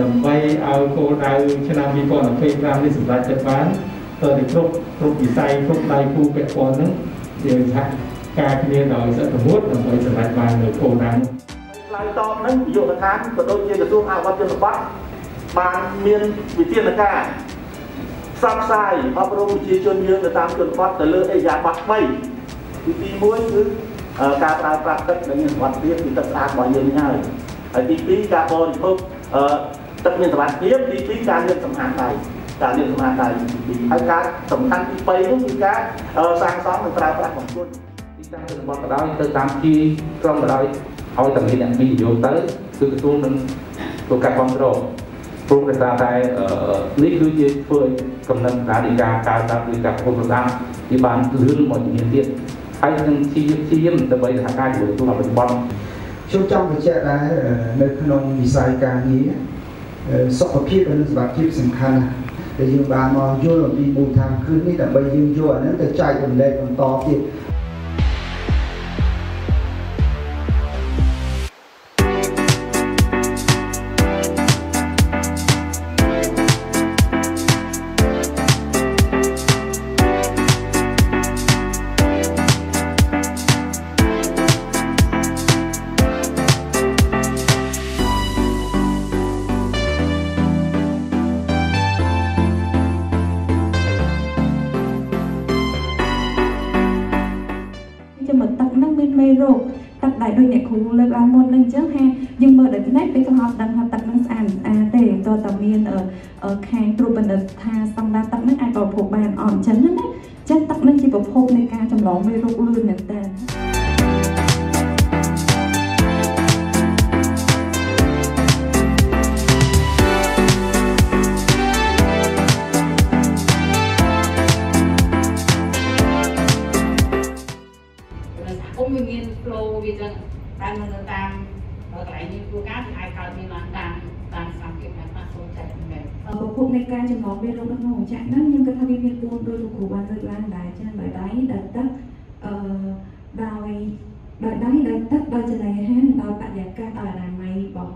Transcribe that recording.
ដើម្បីឲ្យគោលដៅឆ្នាំ2025នេះសម្រេចទៅបានទៅទីគ្រប់គ្រប់វិស័យគ្រប់ដៃគូពាក់ព័ន្ធហ្នឹងយើងថាការគ្នាដោយសន្តិភាពដើម្បីសម្រេចបាននៅគោលដៅនោះឆ្លើយតបនឹងយុទ្ធសាស្ត្រក៏ដូចជាក្រសួងអភិវឌ្ឍជនបទបានមានវិធានការផ្សព្វផ្សាយអប់រំប្រជាជនយើងទៅតាមជនបទទៅលើអេយ៉ាប័ត3ទីទី1គឺការប្រើប្រាស់ទឹកដែលមានសុវត្ថិភាពគឺទឹកស្អាតរបស់យើងនេះហើយហើយទី2ការបរិភោគ ទឹកមានសុវត្ថិភាពទី2ការលាងសម្អាតដៃការលាងសម្អាតដៃទី2ហើយការសំខាន់ទី3នោះគឺការសាងសង់និងប្រើប្រាស់បង្គន់ទីតាំងជនបទក៏ដោយទៅតាមជាក្រុមក៏ដោយឲ្យតែមានអ្នកវិនិយោគទៅគឺក្រសួងនឹងធ្វើការគ្រប់គ្រងព្រោះដោយសារតែនេះគឺជាធ្វើឲ្យកំណត់ការនៃការកើតតាមឬការគ្រប់គ្រងតាមវាបានលឿនមកជំនាញទៀតហើយនឹងជាជាយាមដើម្បីសហការជាមួយក្រសួងអភិវឌ្ឍ ខ្ញុំចង់បញ្ជាក់ដែរនៅក្នុងវិស័យការងារសុខភាពនិងសុខភាពសំខាន់ណាស់ដែលយើងបានមកយល់អំពីមូលដ្ឋានគ្រឹះនេះដើម្បីយើងយកអាហ្នឹងទៅចែករំលែកបន្តទៀត រោគទឹកដែលដូចអ្នកគ្រូលើកឡើងមុនហ្នឹងអញ្ចឹងថាយើងមើលដល់នេះពេលកំណត់ដឹងថាទឹកហ្នឹងស្អាតស្អាតទេតើតើមានខាងត្រួតពិនិត្យថាស្តង់ដារទឹកហ្នឹងអាចបរិភោគបានអត់អញ្ចឹងណាអញ្ចឹងទឹកហ្នឹងជាប្រភពនៃការចម្លងមេរោគលឿនមែនតើ ព្រោះសហគមន៍វាមាន flow វាចឹងតែនៅតាមកន្លែងមានគួរការគឺអាចកើតមានឡើងតាមតាមសង្កេតដែលខ្លះចូលចិត្តមែនប្រភពនៃការចម្លងមេរោគនៅក្នុងរោងចក្រហ្នឹងខ្ញុំគិតថាវាមាន4ដោយលោកគ្រូបានលើកឡើងដែរចឹងដោយដៃដោយទឹកអឺដោយដោយដៃដោយទឹកដោយចំណីអាហារនិងដោយបរិយាកាសដោយអនាម័យរបស់